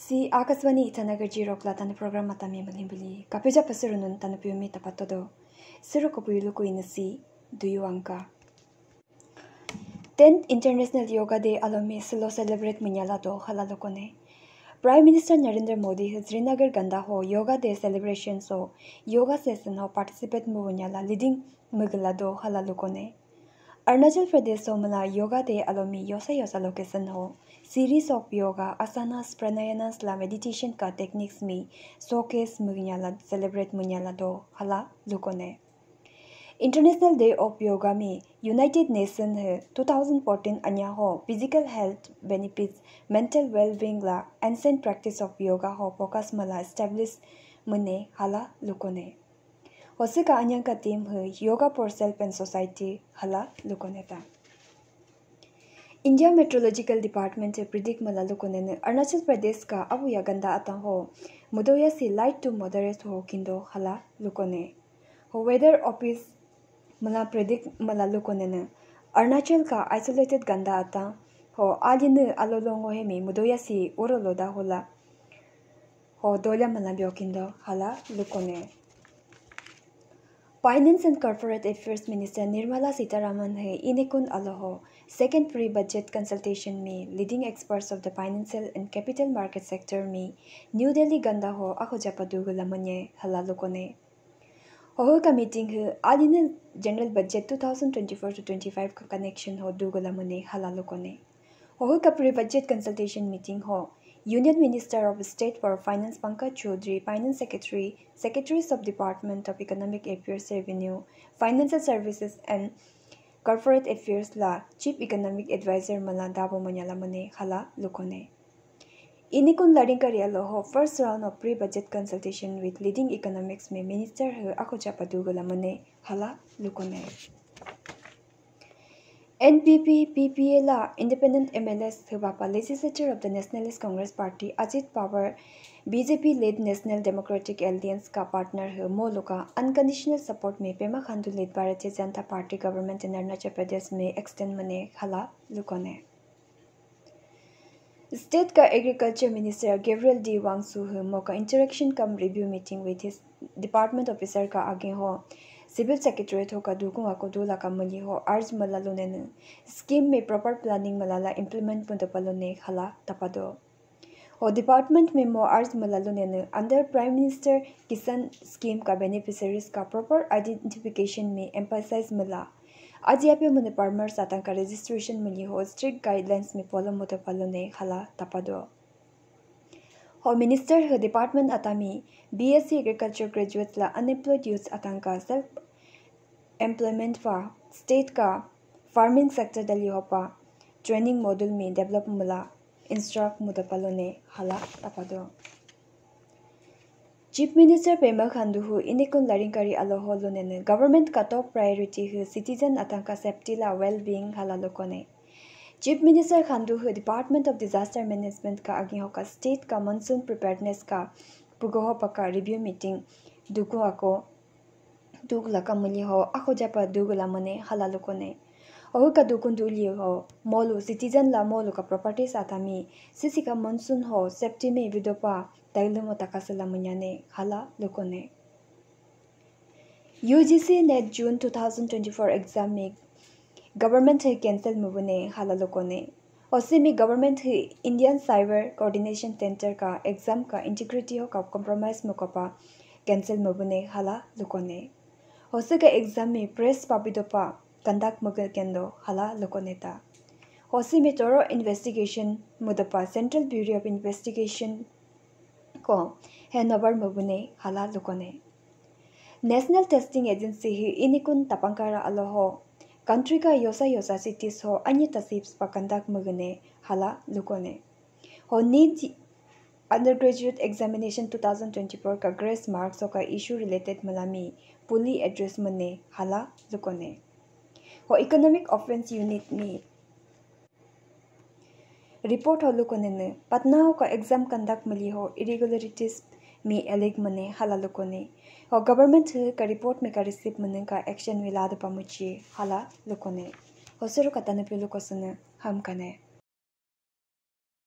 Si akaswani Itanagar ji rokla tan program mata me bali bali. Kapija pasirunun tan pyu tapato do. Siru kopu yulu ko inasi duyu anka. 10th International Yoga Day alome silo celebrate munyala do halalo kone. Prime Minister Narendra Modi has Srinagar ganda ho Yoga Day celebration so yoga session ho participate munyala leading mugla do halalo kone. Arunachal Pradesh सो सोमला योगा दे अलोमी योसा योसा location हो series of yoga asanas pranayamas La meditation का techniques मी showcase मुनियाला celebrate मुनियाला दो हला लुको इंटरनेशनल डे ऑफ़ योगा मी यूनाइटेड नेशन है 2014 अन्या हो physical health benefits mental wellbeing La ancient practice of yoga हो फोकस मला एस्टेब्लिश मुने हला लुको anya ka team hai yoga for self and society, hala lukone ta India meteorological department से प्रिडिक्ट मलालु कोने अरुणाचल प्रदेश का अबु या गंदा आता हो मुदोया से लाइट टू मॉडरेट हो किंदो हला लुकोने हो वेदर ऑफ़िस मला प्रिडिक्ट मलालु कोने अरुणाचल का आइसोलेटेड गंदा आता हो आलिन अलोलोंगो हेमी मुदोया से ओरोलोदा होला हो दोल्या मला ब्योकिंदो हला लुकोने finance and corporate affairs minister Nirmala Sitharaman है इनेकुन अलोहो सेकेंड प्री बजट कंसल्टेशन में leading experts of the financial and capital market sector में न्यू दिल्ली गंदा हो अखोजापदूगुलमे हल्लाको ने हो का मीटिंग आदि ने general budget two thousand twenty four to twenty five का कनेक्शन हो दूगुलमे हल्लाको ने हो का प्री बजट कंसल्टेशन मीटिंग हो Union Minister of State for Finance Pankaj Chaudhary, Finance Secretary, Secretaries of Department of Economic Affairs Revenue, Financial Services and corporate affairs la chief economic advisor mala dabo manyala mane khala lukone ini kun learning kariya lo first round of pre budget consultation with leading economics minister he akocha gola mane khala lukone NPP PPA la independent MLS thubapa legislature of the Nationalist Congress Party, Ajit Pawar BJP led national democratic alliance का partner है मोलो का unconditional support में Pema Khandu led Bharatiya Janata party government in Arunachal Pradesh में extend मने खला लुकोने। State का agriculture minister Gabriel D Wangsu है। मोका interaction cum review meeting with his department officer का आगे हो। सिविल सेक्रेटरीट होकर दुगुआ को दो का मली हो अर्ज़ मलालोने स्कीम में प्रॉपर प्लानिंग मलाला इम्प्लीमेंट पुंदपलोने खला तपादो हो डिपार्टमेंट में मो आर्ज मलालुने under prime minister Kisan scheme का बेनिफिशियरीज का प्रॉपर आइडेंटिफिकेशन में एम्फासाइज मिला आज यहाँ पे मुझे फार्मर सातंग का रजिस्ट्रेशन मिली हो स्ट्रिक्ट गाइडलाइंस में फॉलो मोटे फॉलो खला तपादो हो मिनिस्टर हो डिपार्टमेंट अतामी बीएससी एग्रीकल्चर ग्रेजुएट ला अनएम्प्लॉयड यूथ आतंका सेल्फ एम्प्लॉयमेंट वा स्टेट का फ़ार्मिंग सेक्टर दली होपा ट्रेनिंग मॉड्यूल में डेवलप मिला instruct mudapalone hala tapado Chief Minister Pema Khandu hu inikun laringkari alo holone government ka top priority hu citizen atanka safety la well-being hala lokone chief minister Khandu हुए department of disaster management का आगे होगा state का monsoon preparedness का पुगोह पक्का review meeting दुगो आको दुग लका मिली हो, आखो जप दुग ला मने, हला लोगों ने। ओह का दुकुन दुलियो हो, मोलो सिटीजन ला मोलो का प्रॉपर्टी आता मी सिसी का मानसून हो सेफ्टी में विदोपा दैलो मोटाका से ने, हला लोगों ने। यूजीसी नेट जून 2024 एग्ज़ाम में गवर्नमेंट है कैंसिल मुबने हाला लुकोने ओसी में गवर्नमेंट है इंडियन साइबर कोऑर्डिनेशन सेंटर का एग्ज़ाम का इंटीग्रिटी हो का कॉम्प्रोमाइज मुकोपा कैंसिल मुबने हाला लुकोने होसे का एग्ज़ाम में प्रेस पापिदोपा conduct kendo hala lokoneta hosi me toro investigation mudapa central bureau of investigation ko hanover mabune hala lokone national testing agency hi inikun tapankara aloho country ka yosa yosa cities ho anya tasips pa conduct mugune hala lokone ho need undergraduate examination 2024 का grace marks का issue related मलामी पुली address मने हाला लुकोने हो economic offence unit में report हो लुकोने पटना हो का एग्ज़ाम कंडक्ट मिली हो इरेगुलरिटीज में एलेग मने हाला लुकोने हो गवर्नमेंट का रिपोर्ट में का रिसीव मने का एक्शन मिला दो पमुची हाला लुकोने हो का तनपे लुकोसने हम कने